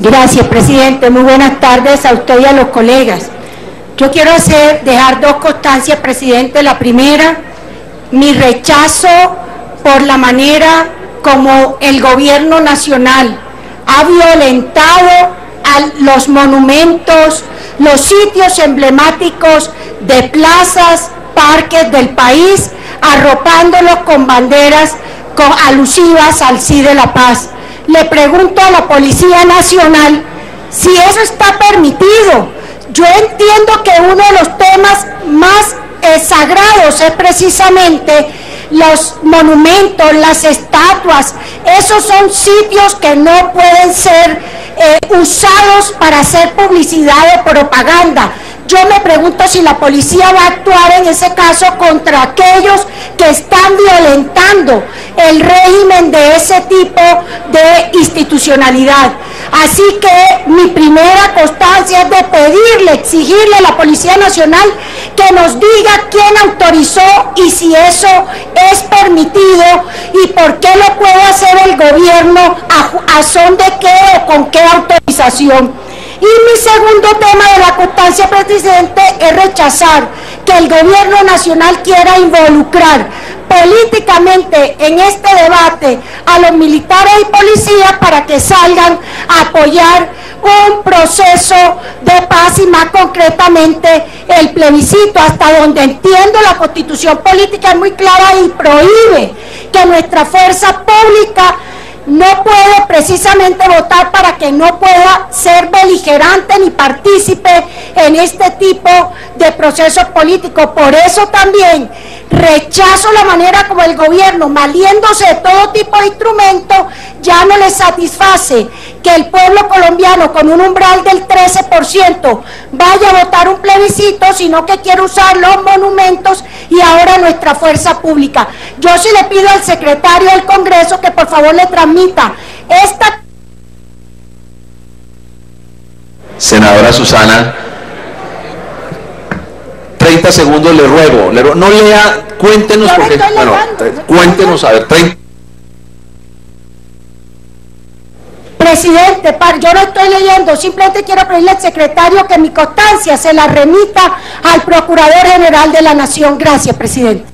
Gracias, presidente. Muy buenas tardes a usted y a los colegas. Yo quiero hacer, dejar dos constancias, presidente. La primera, mi rechazo por la manera como el gobierno nacional ha violentado a los monumentos, los sitios emblemáticos de plazas, parques del país, arropándolos con banderas alusivas al sí de la paz. Le pregunto a la Policía Nacional si eso está permitido. Yo entiendo que uno de los temas más sagrados es precisamente los monumentos, las estatuas, esos son sitios que no pueden ser eh, usados para hacer publicidad o propaganda. Yo me pregunto si la policía va a actuar en ese caso contra aquellos que están violentando el régimen de ese tipo de institucionalidad. Así que mi primera constancia es de pedirle, exigirle a la Policía Nacional que nos diga quién autorizó y si eso es permitido y por qué lo puede hacer el gobierno, a, a son de qué o con qué autorización. Y mi segundo tema de la constancia, presidente, es rechazar que el gobierno nacional quiera involucrar políticamente en este debate a los militares y policías para que salgan a apoyar un proceso de paz y más concretamente el plebiscito, hasta donde entiendo la constitución política es muy clara y prohíbe que nuestra fuerza pública no puede precisamente votar para que no pueda ser beligerante ni partícipe en este tipo de procesos políticos. Por eso también rechazo la manera como el gobierno, maliéndose de todo tipo de instrumentos, ya no le satisface que el pueblo colombiano con un umbral del 13% vaya a votar un plebiscito, sino que quiere usar los monumentos y ahora nuestra fuerza pública. Yo sí le pido al secretario del Congreso que por favor le transmita esta... Senadora Susana, 30 segundos le ruego, le ruego. no lea, cuéntenos porque, bueno, cuéntenos, a ver, 30 Presidente, yo no estoy leyendo, simplemente quiero pedirle al secretario que mi constancia se la remita al Procurador General de la Nación. Gracias, presidente.